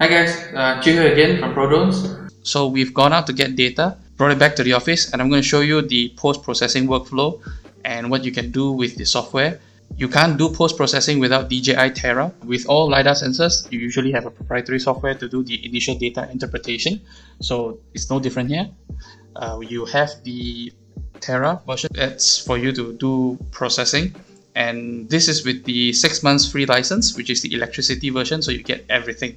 Hi guys, uh, here again from ProDrones. So we've gone out to get data, brought it back to the office, and I'm going to show you the post-processing workflow and what you can do with the software. You can't do post-processing without DJI Terra. With all LiDAR sensors, you usually have a proprietary software to do the initial data interpretation. So it's no different here. Uh, you have the Terra version that's for you to do processing and this is with the six months free license which is the electricity version so you get everything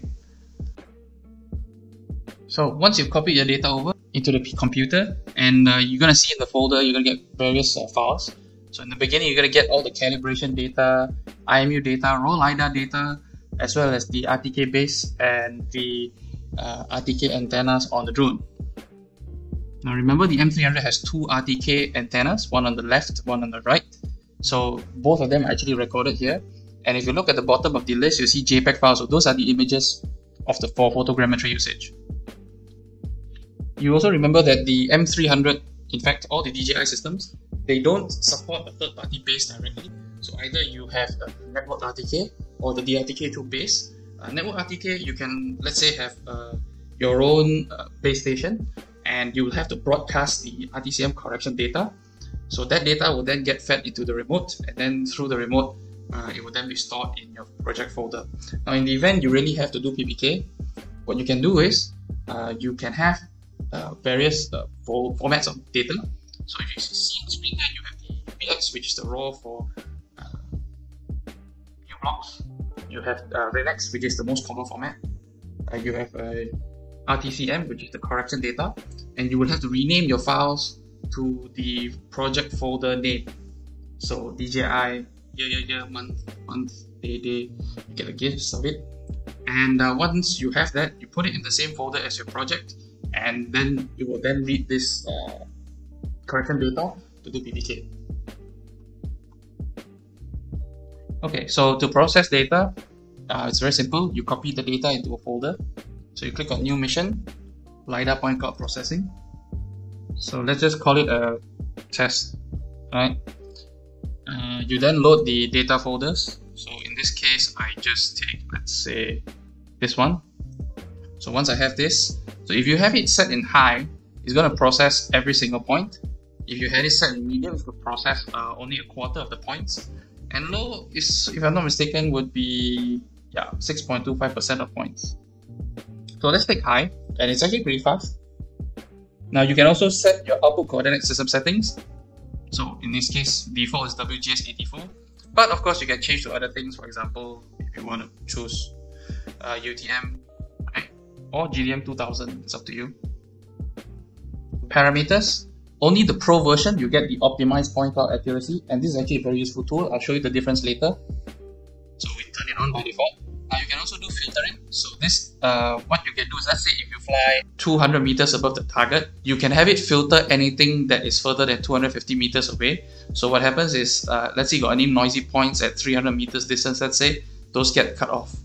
so once you've copied your data over into the computer, and uh, you're gonna see in the folder, you're gonna get various uh, files. So in the beginning, you're gonna get all the calibration data, IMU data, raw LiDAR data, as well as the RTK base and the uh, RTK antennas on the drone. Now remember the M300 has two RTK antennas, one on the left, one on the right. So both of them are actually recorded here. And if you look at the bottom of the list, you see JPEG files. So those are the images of the for photogrammetry usage. You also remember that the M300, in fact, all the DJI systems, they don't support a third-party base directly. So either you have a network RTK or the DRTK2 base. Uh, network RTK, you can, let's say, have uh, your own uh, base station and you will have to broadcast the RTCM correction data. So that data will then get fed into the remote and then through the remote, uh, it will then be stored in your project folder. Now in the event you really have to do PPK, what you can do is uh, you can have uh, various uh, for formats of data. So if you see the screen there, you have the UBX, which is the raw for uh, u-blox. You have uh, RINEX, which is the most common format. Uh, you have RTCM, which is the correction data, and you will have to rename your files to the project folder name. So DJI, yeah yeah yeah month, month, day, day, get a gist of it. And uh, once you have that, you put it in the same folder as your project, and then you will then read this uh, correction data to do PPK. Okay, so to process data, uh, it's very simple. You copy the data into a folder. So you click on New Mission, LiDAR Point Cloud Processing. So let's just call it a test, right? Uh, you then load the data folders. So in this case, I just take, let's say, this one. So once I have this, so if you have it set in high, it's going to process every single point. If you had it set in medium, it could process uh, only a quarter of the points. And low is, if I'm not mistaken, would be yeah 6.25% of points. So let's take high, and it's actually pretty fast. Now you can also set your output coordinate system settings. So in this case, default is WGS84. But of course, you can change to other things. For example, if you want to choose uh, UTM or GDM 2000, it's up to you. Parameters, only the Pro version you get the optimized point cloud accuracy and this is actually a very useful tool. I'll show you the difference later. So we turn it on by default. Can also do filtering. So this, uh, what you can do is let's say if you fly 200 meters above the target, you can have it filter anything that is further than 250 meters away. So what happens is, uh, let's say you got any noisy points at 300 meters distance, let's say, those get cut off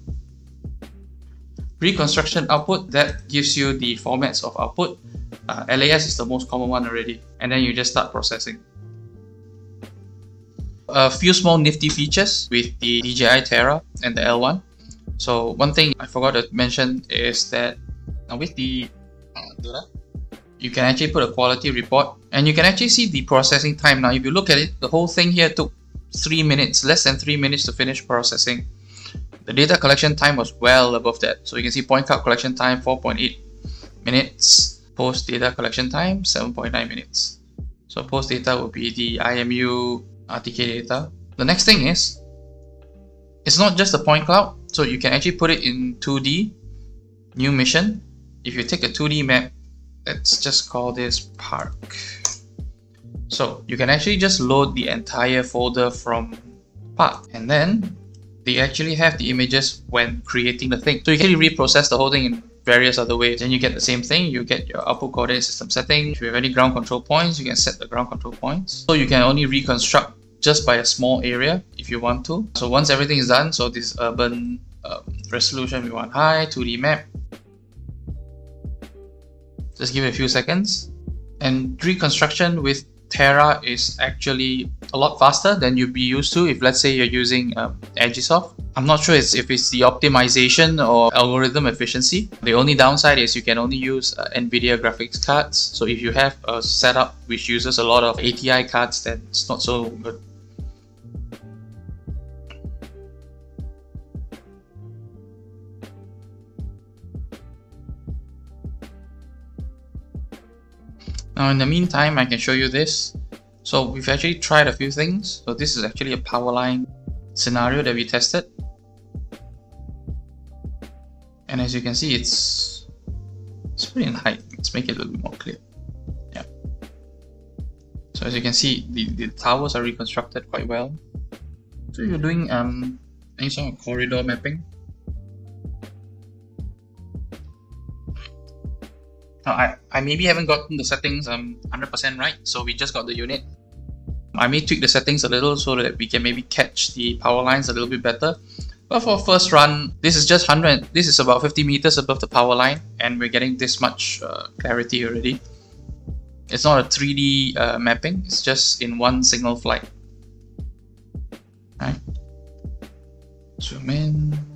reconstruction output that gives you the formats of output uh, LAS is the most common one already and then you just start processing a few small nifty features with the DJI Terra and the L1 so one thing I forgot to mention is that now with the uh, you can actually put a quality report and you can actually see the processing time now if you look at it the whole thing here took three minutes less than three minutes to finish processing the data collection time was well above that. So you can see point cloud collection time 4.8 minutes, post data collection time 7.9 minutes. So post data will be the IMU RTK data. The next thing is, it's not just a point cloud, so you can actually put it in 2D, new mission. If you take a 2D map, let's just call this park. So you can actually just load the entire folder from park and then they actually have the images when creating the thing. So you can reprocess the whole thing in various other ways. Then you get the same thing, you get your output coordinate system setting. If you have any ground control points, you can set the ground control points. So you can only reconstruct just by a small area if you want to. So once everything is done, so this urban um, resolution we want high, 2D map. Just give it a few seconds. And reconstruction with Terra is actually a lot faster than you'd be used to if let's say you're using um, Agisoft. I'm not sure it's, if it's the optimization or algorithm efficiency. The only downside is you can only use uh, NVIDIA graphics cards. So if you have a setup which uses a lot of ATI cards, then it's not so good. Now in the meantime, I can show you this. So we've actually tried a few things. So this is actually a power line scenario that we tested. And as you can see, it's it's pretty in height. Let's make it a little bit more clear. Yeah. So as you can see, the, the towers are reconstructed quite well. So you're doing um any sort of corridor mapping, I, I maybe haven't gotten the settings um 100% right, so we just got the unit. I may tweak the settings a little so that we can maybe catch the power lines a little bit better. But for first run, this is just 100, this is about 50 meters above the power line and we're getting this much uh, clarity already. It's not a 3D uh, mapping, it's just in one single flight. Right. Zoom in.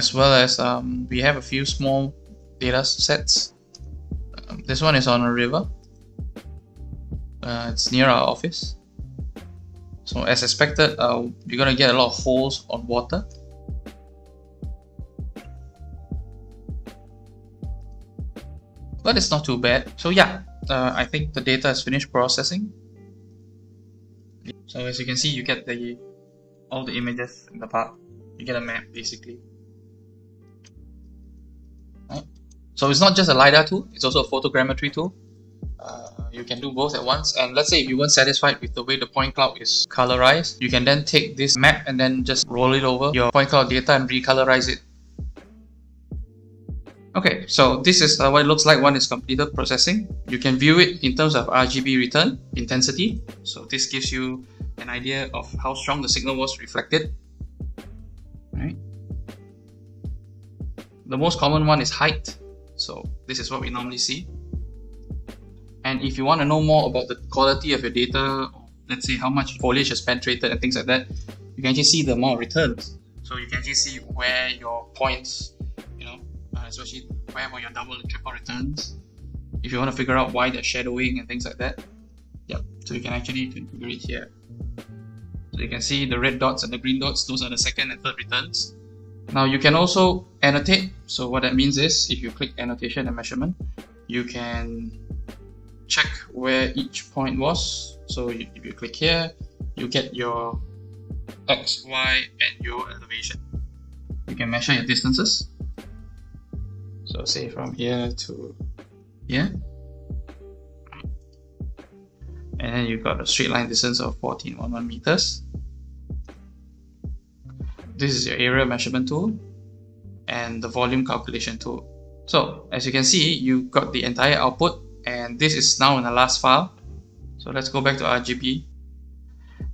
As well as um, we have a few small data sets. Um, this one is on a river. Uh, it's near our office. So as expected, uh, you're gonna get a lot of holes on water. But it's not too bad. So yeah, uh, I think the data is finished processing. So as you can see, you get the all the images in the part. You get a map basically. So it's not just a LiDAR tool, it's also a photogrammetry tool. Uh, you can do both at once and let's say if you weren't satisfied with the way the point cloud is colorized, you can then take this map and then just roll it over your point cloud data and recolorize it. Okay, so this is uh, what it looks like when it's completed processing. You can view it in terms of RGB return intensity. So this gives you an idea of how strong the signal was reflected. Right. The most common one is height. So this is what we normally see. And if you want to know more about the quality of your data, let's say how much foliage has penetrated and things like that, you can actually see the amount of returns. So you can actually see where your points, you know, uh, especially where were your double and triple returns. If you want to figure out why they're shadowing and things like that, yep. So you can actually configure it here. So you can see the red dots and the green dots, those are the second and third returns. Now you can also annotate. So what that means is if you click annotation and measurement, you can check where each point was. So if you click here, you get your X, Y, and your elevation. You can measure your distances. So say from here to here. And then you've got a straight line distance of 1411 meters this is your area measurement tool and the volume calculation tool. So as you can see, you got the entire output and this is now in the LAS file. So let's go back to RGB.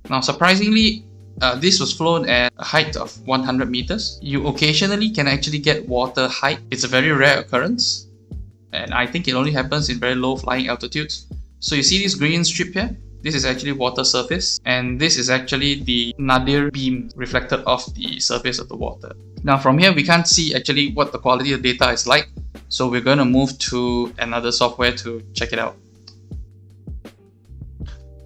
Now surprisingly, uh, this was flown at a height of 100 meters. You occasionally can actually get water height. It's a very rare occurrence and I think it only happens in very low flying altitudes. So you see this green strip here? This is actually water surface and this is actually the nadir beam reflected off the surface of the water. Now from here we can't see actually what the quality of data is like so we're going to move to another software to check it out.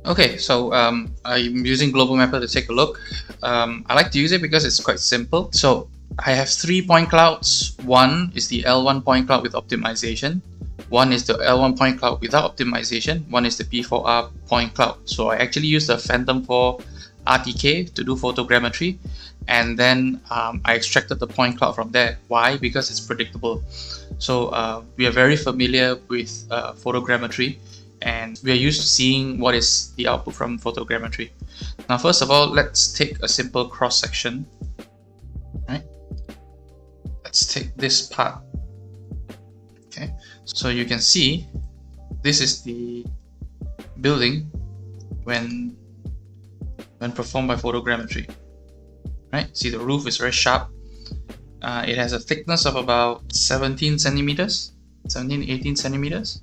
Okay, so um, I'm using Global Mapper to take a look. Um, I like to use it because it's quite simple. So I have three point clouds. One is the L1 point cloud with optimization. One is the L1 point cloud without optimization. One is the P4R point cloud. So I actually use the Phantom 4 RTK to do photogrammetry and then um, I extracted the point cloud from there. Why? Because it's predictable. So uh, we are very familiar with uh, photogrammetry and we are used to seeing what is the output from photogrammetry. Now first of all, let's take a simple cross section. Right? Let's take this part so you can see this is the building when when performed by photogrammetry right see the roof is very sharp Uh, it has a thickness of about 17 centimeters, 17 18 centimeters.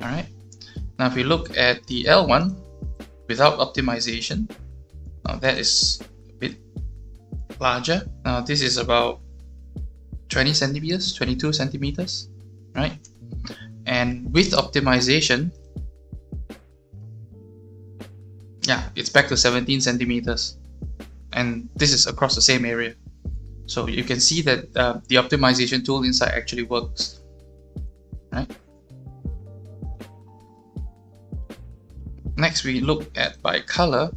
All right. Now, if we look at the L1 without optimization, now that is a bit larger. Now, this is about 20 centimeters, 22 centimeters, right? And with optimization, yeah, it's back to 17 centimeters. And this is across the same area. So you can see that uh, the optimization tool inside actually works, right? Next, we look at by color.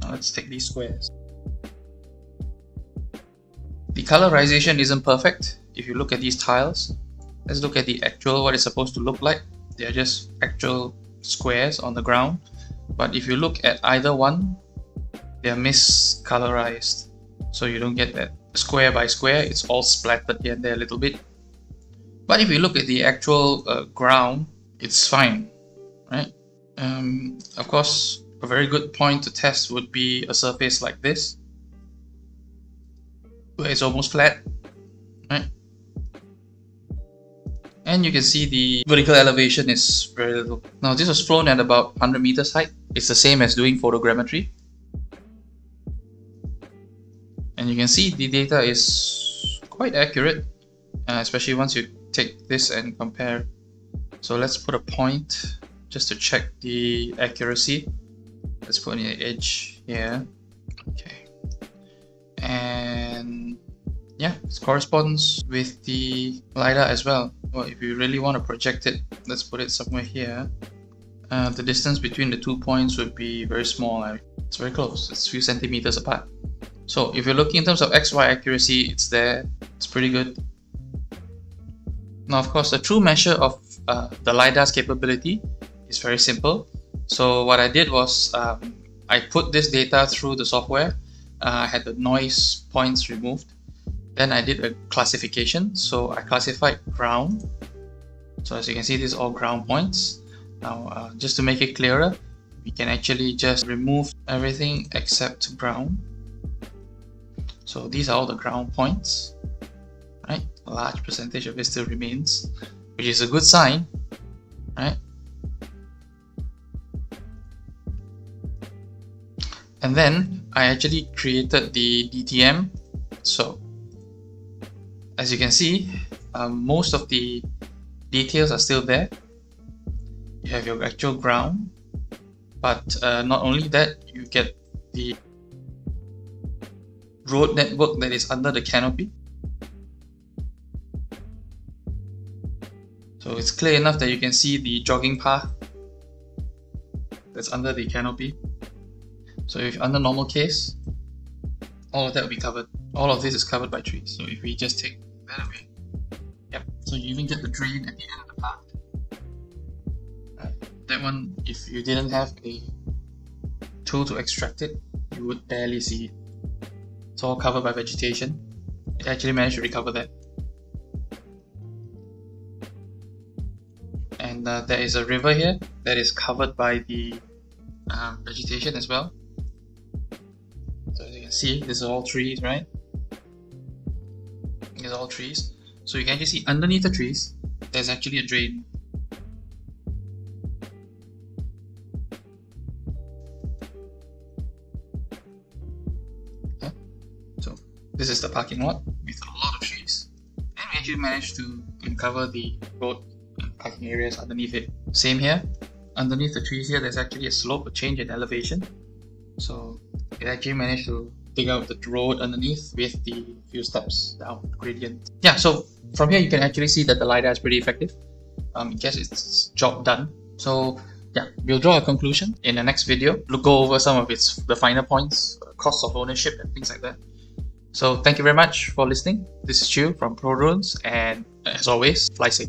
Now let's take these squares. Colorization isn't perfect. If you look at these tiles, let's look at the actual what it's supposed to look like. They are just actual squares on the ground. But if you look at either one, they are miscolorized. So you don't get that square by square, it's all splattered here and there a little bit. But if you look at the actual uh, ground, it's fine, right? Um, of course, a very good point to test would be a surface like this, where it's almost flat, right? And you can see the vertical elevation is very little. Now this was flown at about 100 meters height. It's the same as doing photogrammetry. And you can see the data is quite accurate, uh, especially once you take this and compare. So let's put a point just to check the accuracy. Let's put an edge here. Okay. Corresponds with the LiDAR as well. Well, if you really want to project it, let's put it somewhere here. Uh, the distance between the two points would be very small. It's very close. It's a few centimeters apart. So if you're looking in terms of XY accuracy, it's there. It's pretty good. Now, of course, the true measure of uh, the LiDAR's capability is very simple. So what I did was um, I put this data through the software. Uh, I had the noise points removed then I did a classification. So I classified ground. So as you can see, these are all ground points. Now, uh, just to make it clearer, we can actually just remove everything except ground. So these are all the ground points, right? A large percentage of it still remains, which is a good sign, right? And then I actually created the DTM. So as you can see, um, most of the details are still there. You have your actual ground, but uh, not only that, you get the road network that is under the canopy. So it's clear enough that you can see the jogging path that's under the canopy. So if under normal case, all of that will be covered. All of this is covered by trees. So if we just take that away. Yep. So you even get the drain at the end of the path. That one, if you didn't have a tool to extract it, you would barely see it. It's all covered by vegetation. It actually managed to recover that. And uh, there is a river here that is covered by the uh, vegetation as well. So as you can see, this is all trees, right? Are all trees. So you can actually see underneath the trees, there's actually a drain. So this is the parking lot with a lot of trees. And we actually managed to uncover the road and parking areas underneath it. Same here. Underneath the trees here, there's actually a slope, a change in elevation. So it actually managed to dig out the road underneath with the few steps down gradient. Yeah, so from here you can actually see that the LiDAR is pretty effective. Um, it gets its job done. So yeah, we'll draw a conclusion in the next video. We'll go over some of its the finer points, cost of ownership and things like that. So thank you very much for listening. This is Chiu from ProDrones and as always, fly safe.